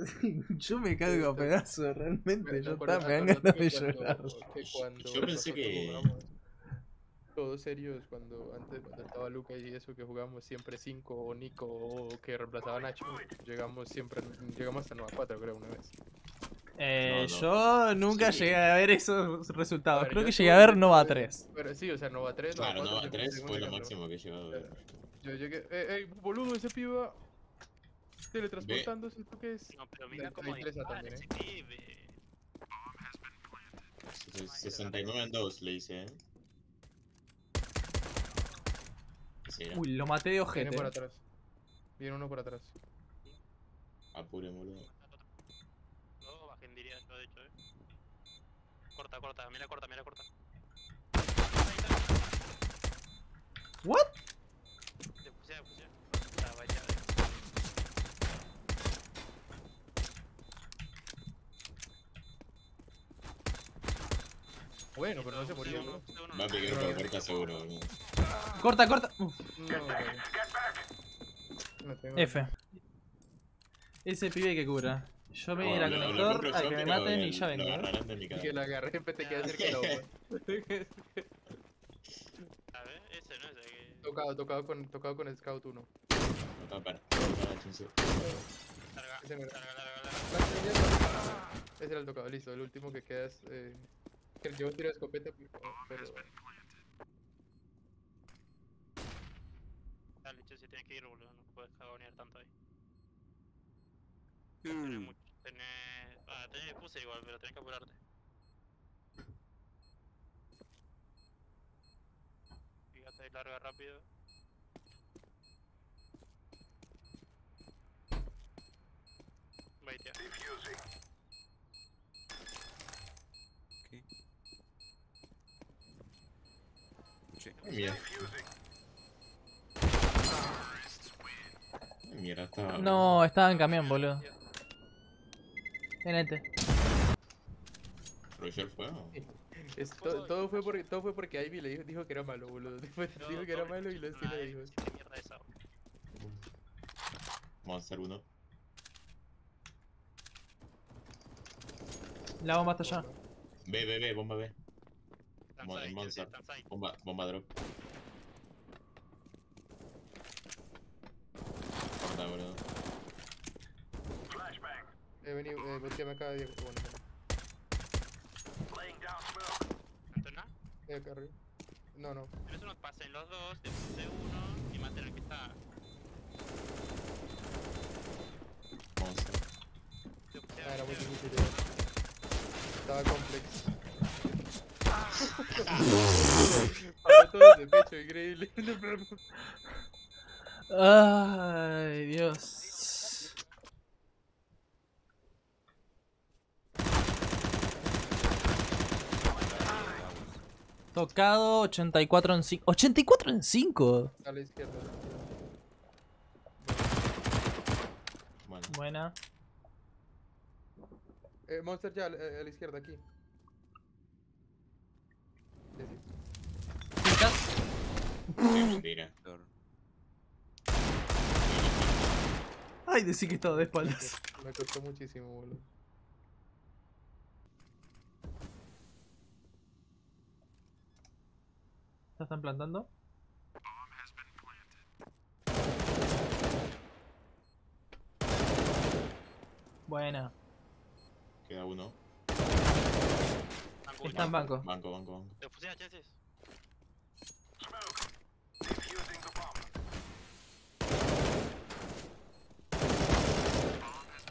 Yo me cago a pedazos, realmente. Me Yo estaba, me dan ganas de llorar. Yo pensé que- Todos serios, cuando antes cuando estaba Luca y eso, que jugamos siempre 5 o Nico o que reemplazaba a Nacho, llegamos siempre, llegamos hasta Nova 4 creo una vez. Eh, No, no. Yo nunca Sí. llegué a ver esos resultados. Ver, Creo que llegué a ver Nova eh, 3. Pero sí, o sea, Nova 3, Nova Claro, 4, Nova yo 3 segundo fue lo máximo que he llegado a ver. Yo llegué, eh, eh, boludo, ese piba teletransportándose, ¿tú qué es? No, pero mira cómo ahí tres a dispara también. Ses- 69 en 2 le hice, eh. Sí. Uy, lo maté de Viene ojete. por atrás. Viene uno por atrás. Apure, boludo. No, bajen diría yo de hecho, eh. Corta, corta, mira corta, mira corta. ¿What? Te puse, te puse. Ah, vaya. Bueno, pero no se murió, uno, ¿no? puse uno, Va a no. picar por puerta seguro, boludo. Corta, corta. Uf, No, tengo- F. Ese pibe que cura. Yo me voy a ir a Lo- lo conector a que me maten y el- ya lo vengo. ¿eh? que la agarré, te quedé cerca boca. A ver, ese no es el que. Tocado, tocado con, tocado con Scout 1. No, para. Para. Larga, larga, larga, larga. Ese era el tocado, listo. El último que queda es. Eh, que yo tiro escopeta, pero. Dale, che, si tienes que ir, boludo. No puedes cagonear tanto ahí. Tenés mucho. Tenés. Ah, tenés puse igual, pero tenés que apurarte. Fíjate ahí, larga rápido. Baitea. Ay, mira. Ay, mira, estaba. No, estaba en camión, boludo. NT. ¿Aprovechó el fuego? Es, to- todo, fue porque, todo fue porque Ivy le dijo, dijo que era malo, boludo. Después No, dijo que era malo y lo sí le dijo. Vamos a hacer uno. La bomba está allá. B, B, B, bomba B. Mo- side, Monster. side. Bomba, bomba drop. Corta, boludo. Eh, vení, eh, volteame acá, Diego. Bueno, bueno. ¿No nada? Eh, acá arriba. No, no. Tienes unos pasen los dos, te puse uno y maten al que está. Monster. Ah, era muy difícil. eh. Estaba complex. Todo de pecho, increíble. Ay, Dios. Tocado 84 en 5. ¿84 en 5? A la izquierda. Bueno. Buena. Eh, Monster ya, la, a la izquierda, aquí. Qué mentira. Ay, decí que estaba de espaldas. Me costó muchísimo, boludo. ¿Ya están plantando? Buena. Queda uno. Está en banco. banco. Banco, banco. Te chances.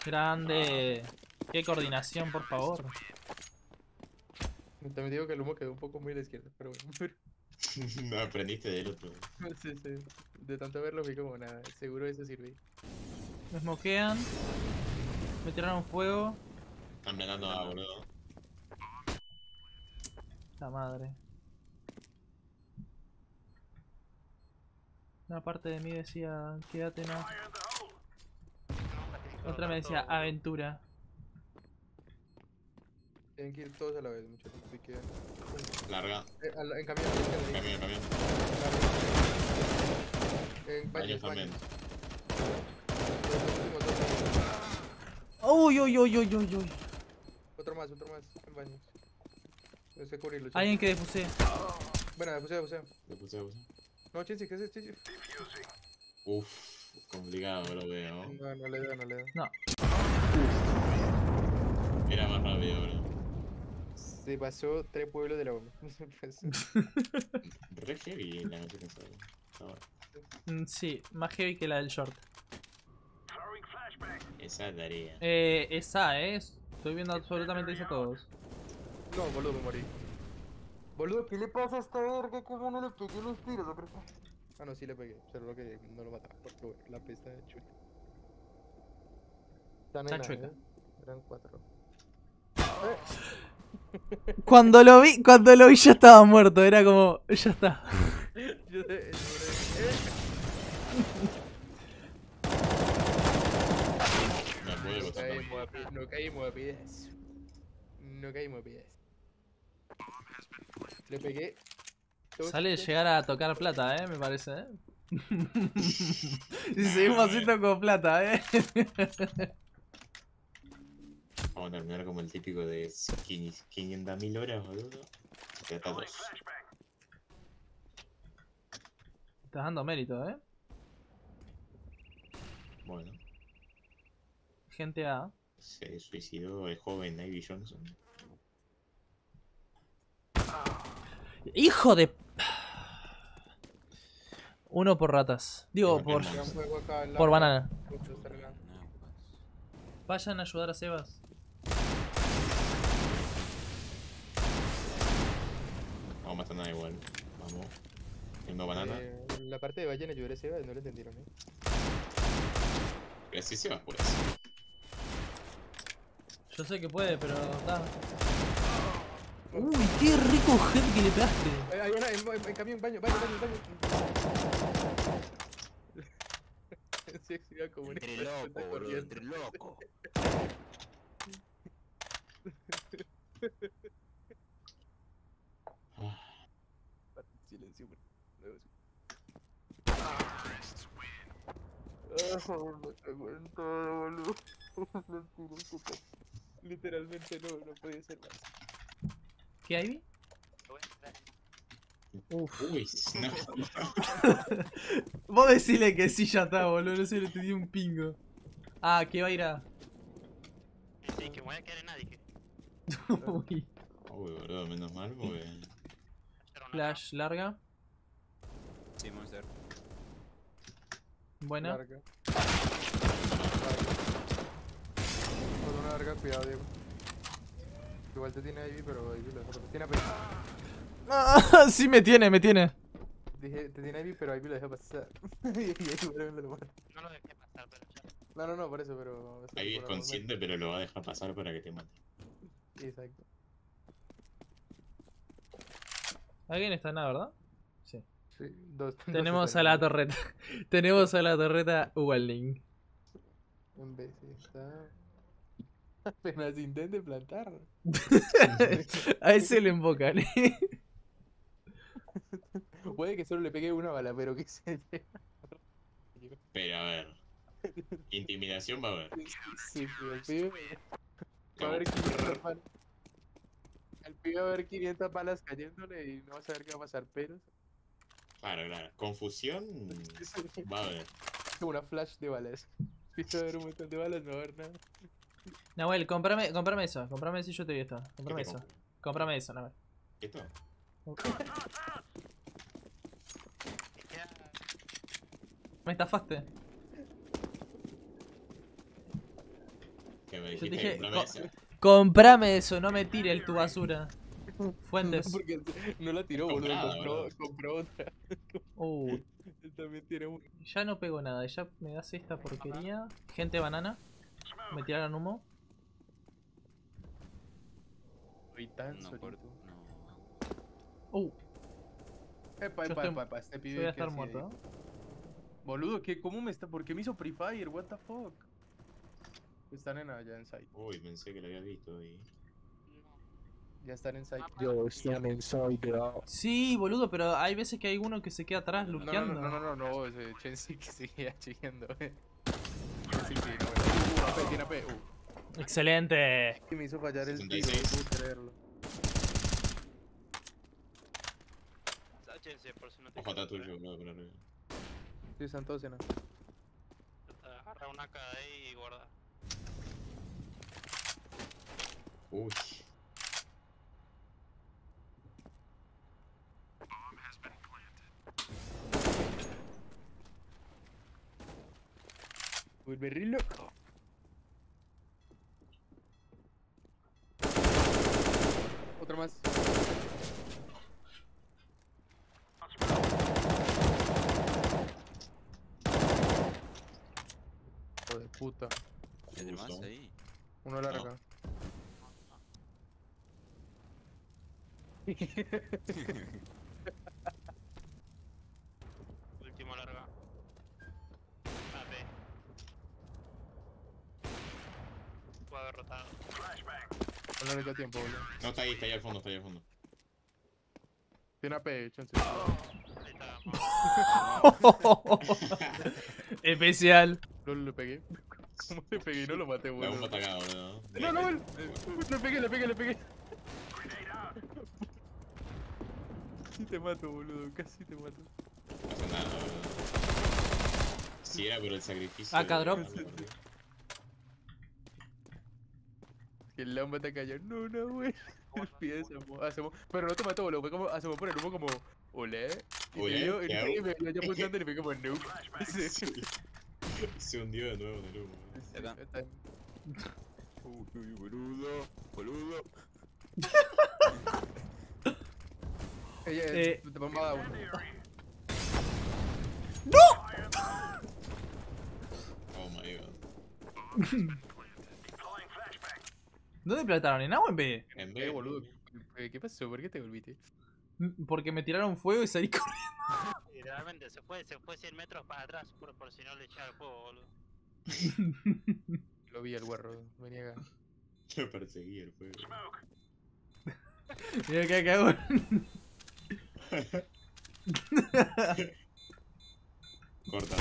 Grande. Qué coordinación, por favor. También digo que el humo quedó un poco muy a la izquierda, pero bueno. pero- no aprendiste del otro. sí, sí. De tanto verlo vi como nada. Seguro eso sirve. Me smokean. Me tiraron fuego. Están venando a boludo. La madre. Una parte de mí decía, quédate no. Otra me decía, aventura. Tienen que ir todos a la vez, muchachos. Así que. Larga. Eh, en camión, en camión. Camión, camión. En Baños baños, también. Uy, uy, uy, uy, uy, uy. Otro más, otro más. En baños. Cubrirlo. Alguien que defuse. Bueno, de puseo, puseo. Le puse, le puse. No, Chensi, ¿qué haces, Chensi? Uf, complicado lo veo. No, no le da, no le da. No. Era más rápido, bro. Se pasó tres pueblos de la bomba. Re heavy la noche bueno. Mm, Sí, más heavy que la del short. Esa tarea. Eh, esa, eh. Estoy viendo absolutamente eso a todos. No, boludo, me morí. Boludo, ¿qué le pasa a esta verga? ¿Cómo no le pegué los tiros? ¿Lo crees? Ah, no, sí le pegué. Solo que no lo mataba. Porque bueno, la pesta de chuta. Está chueca. ¿eh? Eran cuatro. Cuando lo vi, cuando lo vi ya estaba muerto. Era como, ya está. Yo No No caímos a pi- no caímos a pies. No caímos a pies. Le pegué. Sale llegar a tocar plata, eh, me parece, eh. y seguimos haciendo con plata, eh. Vamos a terminar como el típico de 500.000 horas, boludo. Estás dando mérito, eh. Bueno, Gente A. se suicidó el joven Ivy Johnson. ¡Hijo de. Uno por ratas. Digo, por, Por banana. Vayan a ayudar a Sebas. Vamos a matar nada igual. Vamos. Yendo banana. Eh, la parte de ballena lloré Seba, no lo entendieron, ¿eh? Pero se va, pues. Yo sé que puede, pero. Da. Uy, qué rico head que le pegaste. Ay, ay, ay, en, en, en camión, baño, baño, baño, baño. Se exilió como un Entre loco, puta boludo, entre loco. Ah, Silencio, bro. Luego sí. Ah, no te aguanto, boludo. Literalmente no, no podía ser más. ¿Qué hay? Uf. Uy, no. Vos decile que sí ya está, boludo. No se le te dio un pingo. Ah, que va a ir a. Sí, que voy a quedar en nada, dije. Uy. Uy, boludo, menos mal, porque. Flash larga. Sí, Monster. Buena. Larga. Por una larga, cuidado, Diego. Igual te tiene Ivy, pero Ivy lo deja pasar. Tiene AP. Ah, sí me tiene, me tiene. Dije, te tiene Ivy, pero Ivy lo deja pasar. y ahí seguramente lo no lo dejé pasar, pero ya. No, no, no, por eso, pero. eso Ahí es consciente, pero lo va a dejar pasar para que te mate. Exacto. Alguien está en nada, ¿verdad? Sí. Sí, dos. dos Tenemos están a la torreta. Tenemos a la torreta vez, sí, está. Apenas intente plantar. a ese le invocan. Puede que solo le pegue una bala, pero que se. Pero a ver. Intimidación va a haber. Sí, sí, el pibe va a haber 500 balas. El pibe va a haber 500 balas cayéndole y no va a saber qué va a pasar, pero. Claro, claro. Confusión va a haber. Como una flash de balas. Si va a haber un montón de balas, no va a haber nada. Nahuel, comprame, comprame eso. Comprame eso y yo te doy esto. Comprame ¿Qué te eso. Comprame eso, Nahuel. ¿Esto? Me estafaste. Que me Yo dijiste dije, que comprame co- esa. Comprame eso, no me tires tu basura. Fuentes. No, porque no la tiró, boludo. Compró, compró otra. Uh, Él también tiene una. ya no pego nada. Ya me das esta porquería. Gente banana. Me tiraron humo. Soy tan No, por... solito. No. Uh, Epa, epa, estoy- epa, epa, este pibe voy a estar muerto. ¿eh? Boludo, ¿qué, ¿cómo me está? ¿Por qué me hizo Free Fire? What the fuck? Están en allá en site. Uy, pensé que lo había visto y. Ya están en site. Yo, están en site, Sí, boludo, pero hay veces que hay uno que se queda atrás No, no, luqueando. no, no, no, no, no, ese Chensi que seguía chillando, eh. Chensi que no, eh. Uh, AP, tiene AP, uh. Excelente. Y me hizo fallar el tiro, 66. no puedo creerlo. Háchense por si no te tuyo. Sí, están todos. Agarra una de ahí y guarda. Uy. Vuelve re loco. Otra más. Hijo de puta. ¿Tiene más Justo. ahí? Uno larga. Último larga. AP. Fue derrotado. No le da tiempo, boludo. No, está ahí, está ahí al fondo, está ahí al fondo. Tiene AP, chance. Ahí está. Especial. No le pegué. ¿Cómo le pegué y no lo maté, está acá, boludo. No, no, el- le pegué, le pegué, le pegué. Casi te mato, boludo, casi te mato. No pasa nada, boludo. Si era por el sacrificio. De- drop. Que el lamba te cayó. No, no, asomó, asomó. Pero no te mató, boludo. Fue como asomó por el humo como. Olé. Y Olé, me vio, y ¿qué me- vio ya apuntando y me fue como no. Se hundió de nuevo en el humo. Acá. Uy, uy, boludo, boludo. Ella Eh. te bombada uno. Oh my god. ¿Dónde plantaron? ¿En agua o en B? En Eh, vez, boludo. ¿Qué qué pasó? ¿Por qué te volviste? Porque me tiraron fuego y salí corriendo. Literalmente se fue, se fue 100 metros para atrás por, por si no le echaba el juego, boludo. Lo vi el guarro. Venía acá. Lo perseguí el fuego. Mira que cagón. Corta.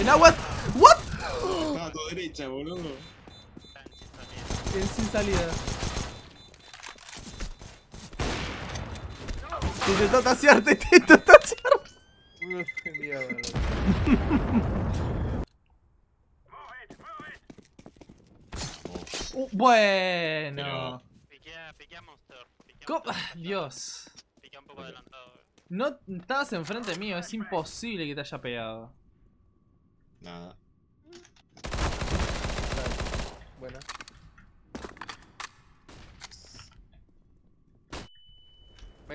¿En agua? ¿What? Estaba a tu derecha, boludo. En sin salida. Intentó tasearte, te intentó tasear. Mierda. Oh, Uh, bueno. Piquea, piquea Monster. Dios. Piquea un poco adelantado. eh. No estabas enfrente mío, es imposible que te haya pegado. nada. Buena.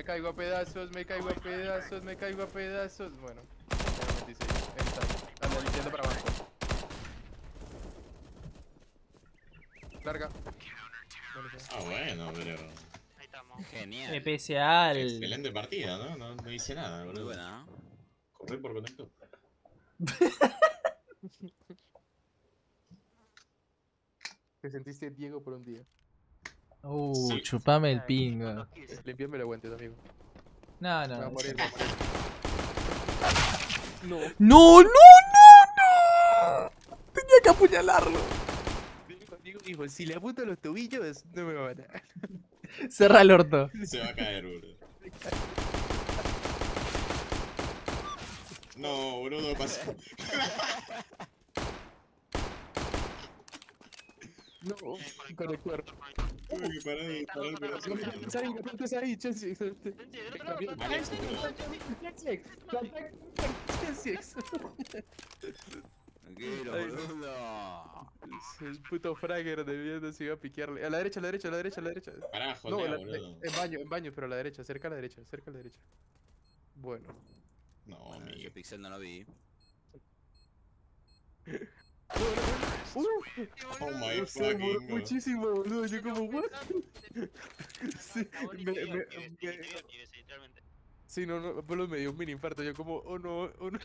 Me caigo a pedazos, me caigo a pedazos, me caigo a pedazos. Bueno. Ahí está. Anda, diciendo para abajo. Larga. Ah, bueno, pero. Ahí estamos. Genial. Especial. Excelente partida, ¿no? No, no hice nada, Muy boludo. buena. Corrí por conector. Te sentiste Diego por un día. Uh, Sí. chupame el pingo. Limpiame el guantes, amigo. No, Me va a no. morir, va a morir. No. No, no, no, no. Tenía que apuñalarlo. Dijo, si le apunto los tobillos, no me va a matar. Cerra el orto. Se va a caer, boludo. No, boludo, pasó. No, de disparar el corazón. El puto fragger de mierda se iba a piquearle. A la derecha, a la derecha, a la derecha, a la derecha. Pará, No, joder, la- boludo. en baño, en baño, pero a la derecha, cerca a la derecha, cerca a la derecha. Bueno. No, Bueno, ese amigo. pixel no lo vi. Uh, Oh my se demoró fucking god. muchísimo, boludo. Yo como, what? Sí, me, me, me- sí, no, no, Pablo me dio un mini infarto. Yo como, oh no, oh no.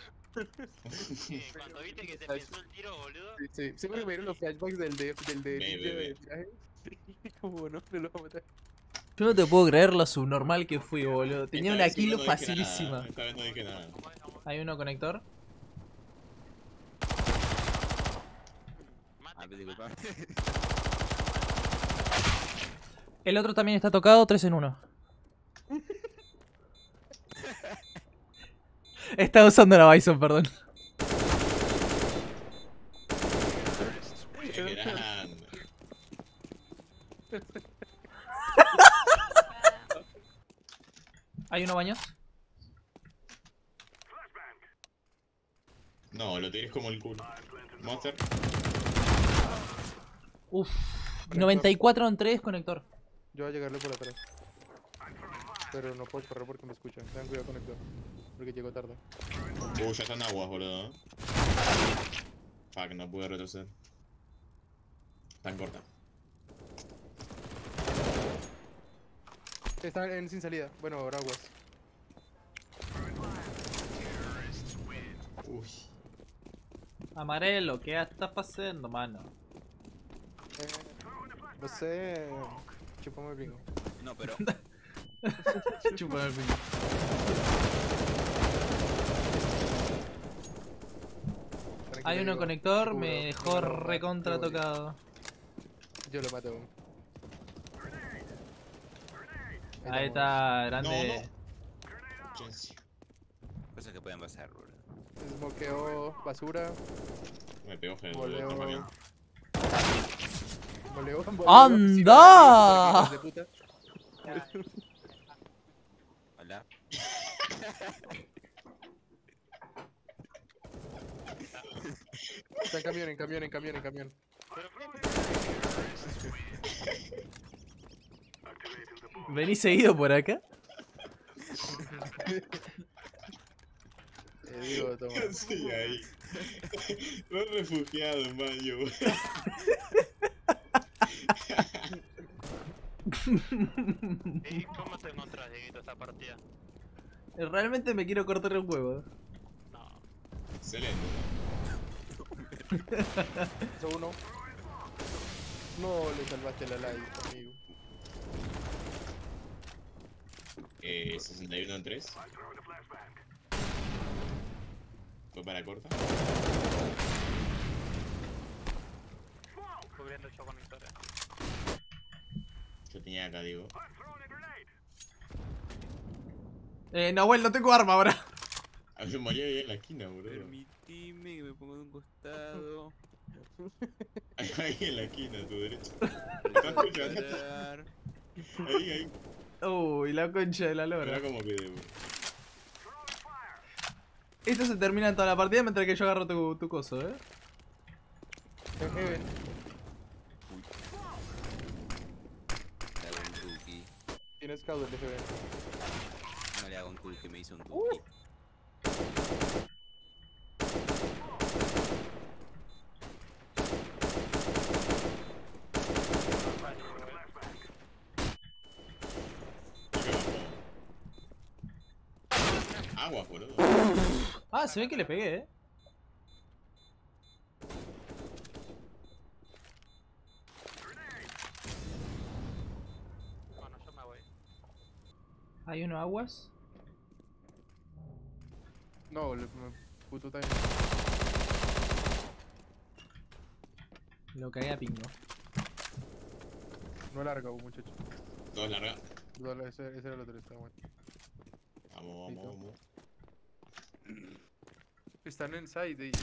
Sí, Cuando viste que se pensó el tiro, boludo. Sí, sí, siempre me dieron los flashbacks del de, del de de. Sí, como, no, me lo va a matar. Yo no te puedo creer lo subnormal que fui, boludo. Tenía una kilo no dije nada, facilísima. Hay uno conector. ver. Ah, Mate, disculpa. El otro también está tocado, 3 en 1. Estaba usando la Bison, perdón. ¿Hay uno baños? No, lo tienes como el culo. Monster. Uf. 94 en 3, conector. Yo voy a llegarle por atrás. Pero no puedo correr porque me escuchan. Tengan cuidado con el Porque llego tarde. Uh, ya están aguas, boludo. Fuck, no pude retroceder. Están cortas. Están en sin salida. Bueno, ahora aguas. Uy. Amarelo, ¿qué estás haciendo, mano? Eh, no sé. Chupame el bingo. No, pero. Chupa el pico. Hay uno conector, me dejó recontra tocado. Yo lo mato. Ahí está, grande. Cosas que pueden pasar, boludo. Smokeo basura. Me pegó gel, Voleo. Voleo. ¡Anda! hijos de puta. Hola. Está en camión, en camión, en camión, en camión. Vení seguido por acá. Te digo, toma. Sí, ahí. Lo he refugiado en baño. ¿Y cómo te encontrás, Dieguito, esta partida? Realmente me quiero cortar el huevo. No. Excelente. Eso uno. No le salvaste la live, amigo. Eh, 61 en 3. Para corta. Cubriendo ocho conectores. Yo tenía acá, digo. Eh, Nahuel, no tengo arma ahora. A mí me moría ahí en la esquina, boludo. Permitime que me ponga de un costado. Ahí en la esquina, a tu derecha. ¿Estás escuchando? Parar. Ahí, ahí. Uy, la concha de la lora. cómo quedé, boludo. Esto se termina en toda la partida mientras que yo agarro tu, tu coso, eh. Heaven. Le hago un tuki. Tienes caudal de Heaven. No le hago un tuki, me hizo un tuki. Aguas, boludo. Ah, se ve que le pegué, eh. Bueno, yo me voy. Hay uno aguas. No, le, me puto time. Lo cagué a pingo. No larga, muchacho. Dos no, ese, ese era el otro, está bueno. Vamos, vamos, Listo. vamos. Están en side y, en.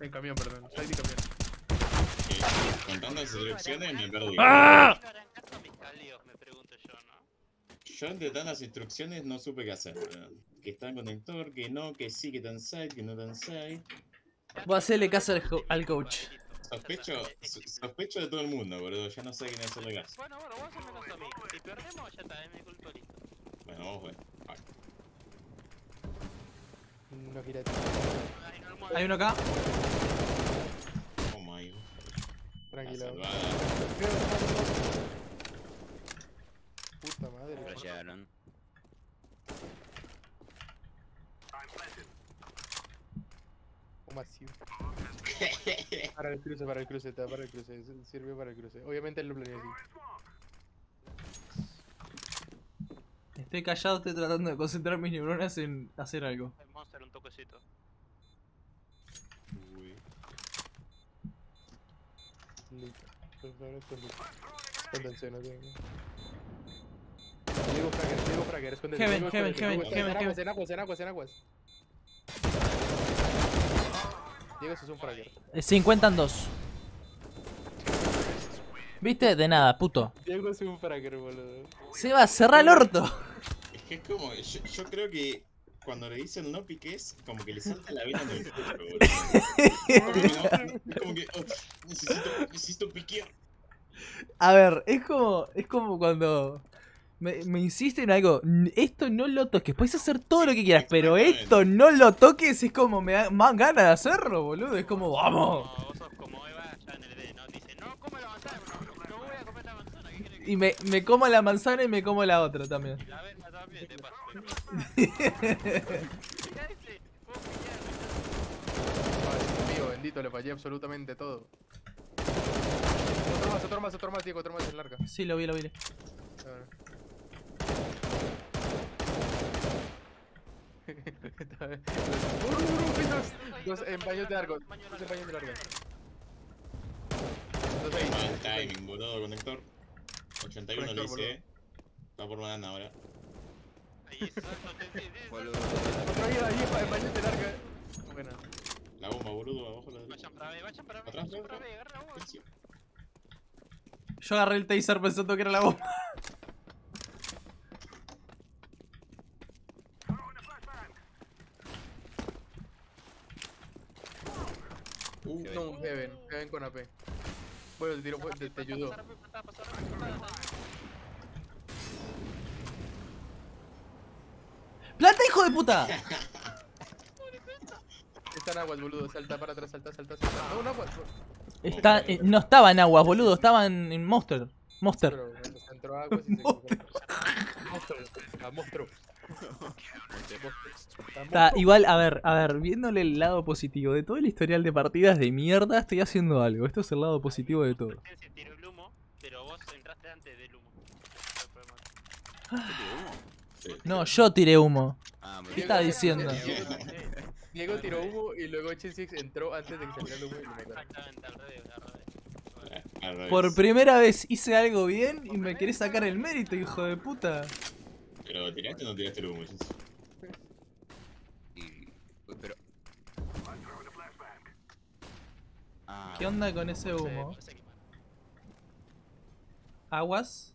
En camión, perdón. Side y camión. Con tantas instrucciones me perdí. ¡Ah! Yo, entre tantas instrucciones no supe qué hacer. Que está en conector, que no, que sí, que tan side, que no tan side. Voy a hacerle caso al, al coach. Sospecho, so- sospecho de todo el mundo, boludo. Ya no sé quién hacerle caso. Bueno, bueno, vos hacerme caso a mí. Si perdemos, ya está, es mi culpa, listo. Bueno, ver. Ah, No almohada. Hay uno acá. Toma ahí. La Tranquilo. Puta madre. Flashearon. O masivo. Para el cruce, para el cruce, está para el cruce. Sirvió para el cruce. Obviamente él lo planeó así. Estoy callado, estoy tratando de concentrar mis neuronas en hacer algo. El monster, un toquecito. Uy. Listo. ahora es cuando. Escóndanse, no tengo. Diego Frager, Diego Frager, escóndete. Heaven, heaven, heaven, heaven, En aguas, heaven. en aguas, en aguas, en aguas. Diego, eso es un Frager. Eh, 50 en 2. ¿Viste? De nada, puto. Diego es un Frager, boludo. Se va a cerrar el orto. Es que es como. Yo, yo creo que cuando le dicen no piques, como que le salta la vena en el pecho, boludo. Es como que, no- es como que oh, necesito, necesito piquear. A ver, es como, es como cuando me, me insisten en algo. "N- Esto no lo toques. Puedes hacer todo lo que quieras, pero esto no lo toques. Es como me da más ganas de hacerlo, boludo. Es como, vamos. Como vos sos como Eva ya en el D, ¿no? Dice, no, come la manzana, no, no voy a comer la manzana, ¿qué querés que Y me, me como la manzana y me como la otra también. Mío, bendito, le fallé absolutamente todo. Otro más, otro más, otro más, Diego, otro más en larga. Sí, lo vi, lo vi. A ver. Está bien. ¡Uh, uh, uh, dos, dos en baños de largo. Dos en baños de largo. Dos ahí. Mal timing, boludo, conector. 81 le hice. Va por banana ahora. Ahí, en baños de larga. Buena. La bomba, boludo, abajo la derecha. Vayan para B, vayan para B, Atrás, vayan para atrás. B, agarra vos. Silencio. Yo agarré el taser pensando que era la bomba. Uh, No, un Heaven. Heaven con AP. Bueno, te tiro, te, te ayudó. Pasar a B, pasar a B, pasar a B, pasar a B. ¡Planta, hijo de puta! Está en aguas, boludo. Salta para atrás, salta, salta, salta. No, en aguas. Está, eh, no estaba en aguas, boludo. Estaba en, en Monster. Monster. Pero bueno, se entró aguas y se Monstruo. A monstruo. Está, igual, a ver, a ver, viéndole el lado positivo de todo el historial de partidas de mierda, estoy haciendo algo. Esto es el lado positivo de todo. No, yo tiré humo. Ah, ¿Qué está diciendo? Diego, tiró humo y luego Chisix entró antes de que saliera el humo y lo mataron. Exactamente, al revés, al revés. Al revés. Por primera vez hice algo bien y me querés sacar el mérito, hijo de puta. Pero tiraste o no tiraste el humo, pero... Ah, ¿Qué onda con ese humo? ¿Aguas?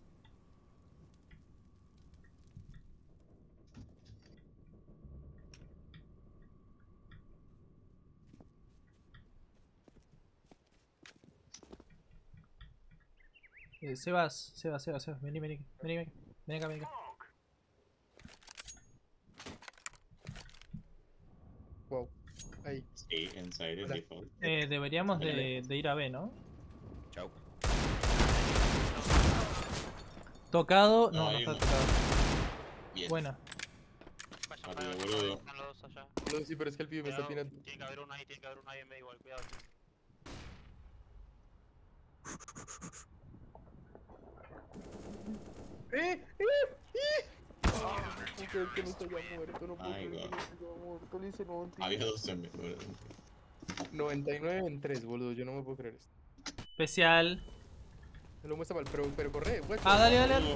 Eh, Sebas, Sebas, Sebas, Sebas, vení, vení, vení, vení, vení acá, vení acá. Wow. Ahí. Sí, inside default. Eh, deberíamos de, de ir a B, ¿no? chau. Tocado, no, No, no está uno. tocado. Bien. Buena. B, boludo. están los dos allá. Boludo, sí, pero es que el pibe me está tirando. Tiene que haber uno ahí, tiene que haber uno ahí en B igual, cuidado. ¡Eh! ¡Eh! ¡Eh! Ah, no puedo creer que no se haya muerto, no puedo Ay, creer que God. no se haya muerto. Le hice 90 Había dos en vez, boludo. 99 en 3, boludo. Yo no me puedo creer esto. Especial. Se lo muestra mal, pero, pero corre, güey. Ah, dale, dale. dale.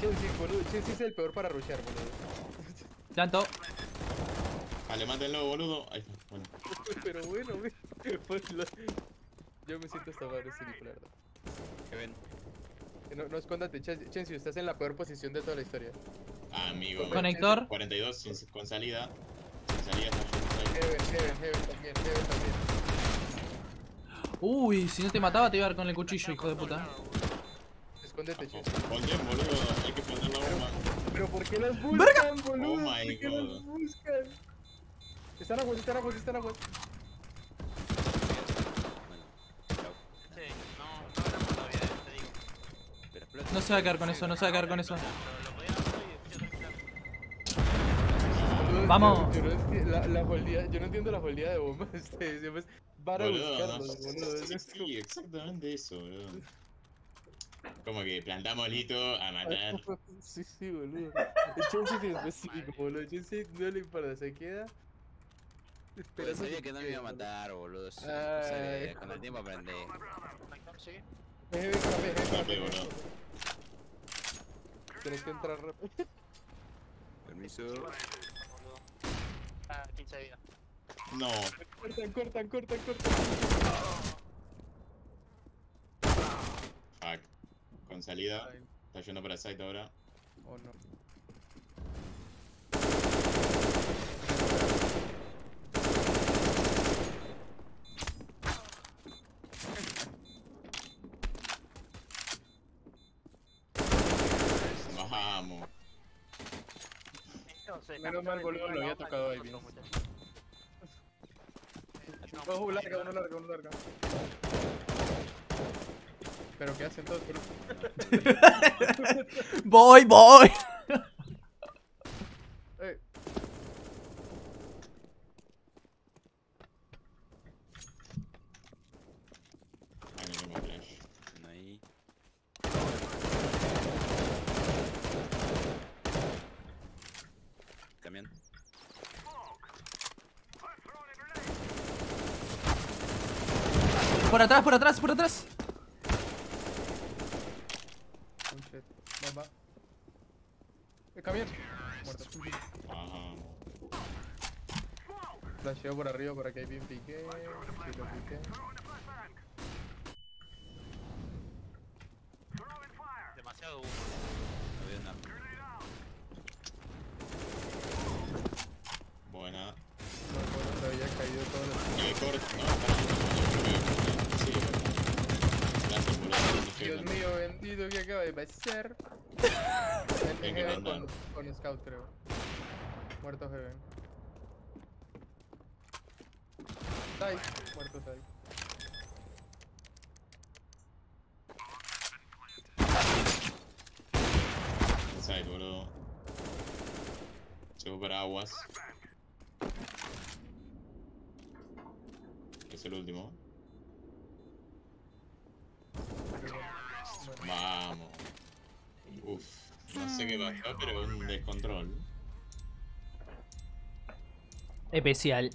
Chelsea, boludo. Chelsea es el peor para rushear, boludo. Planto. Vale, mátenlo, boludo. Ahí está, bueno. pero bueno, güey. Pues lo- Yo me siento hasta mal. ¿Qué ven? No, no escóndate, Chen- Chensio, estás en la peor posición de toda la historia. Amigo. Conector. 42 sin- con salida. Sin salida está Heaven, Heaven, Heaven también, Heaven también. Uy, si no te mataba te iba a dar con el cuchillo, hijo de puta. Escóndete, Chensio. Pon bien, boludo. Hay que poner la bomba. Pero ¿por qué las buscan, boludo? Oh my ¿Por qué God. las buscan? Están aguas, están aguas, están aguas. Bueno, chau. Sí, no, no hablamos todavía, eh, te digo. Pero explota. No se va a quedar con eso, no se va a quedar con eso. Vamos. Yo, yo no enti- la, la holdía- yo no entiendo la holdía de bombas. Ustedes siempre es para Boludo, buscarlos, no, boludo. sí, es como- sí, exactamente eso, boludo. Como que plantamos lito a matar. Sí, sí, boludo. El Chelsea en específico, boludo. El Chelsea no le importa, se queda. Esperando sabía que no me iba a matar, boludo. Eso- Ay. sabía, Con el tiempo aprendí escape, heavy, Escape, escape. boludo. Tienes que entrar rápido. Permiso. Ah, 15 de vida. No, Cortan, cortan, cortan, cortan. fuck. Con salida. Está yendo para site ahora. Oh no. Vamos. Menos mal, boludo, lo había tocado ahí, bien. uno larga, uno larga, uno larga. Pero ¿qué hacen todos? Pero... Voy, voy. Eh, Ahí no tengo flash. Uno ahí. Camión. Por atrás, por atrás, por atrás. va. El camión. Muerto. Flasheo por arriba para que hay bien pique. Sí, lo pique. Demasiado humo. No veo nada. Buena. No, bueno, se había caído todo lo El corte. No, para. Sí, Gracias por eso. Dios mío, bendito que acaba de pasar. Que Heaven con, con Scout, creo. Muerto Heaven. Tai, muerto Tai. Inside, boludo. Llegó para aguas. Es el último. Vamos. Uf. No sé qué pasó, pero un descontrol. Especial.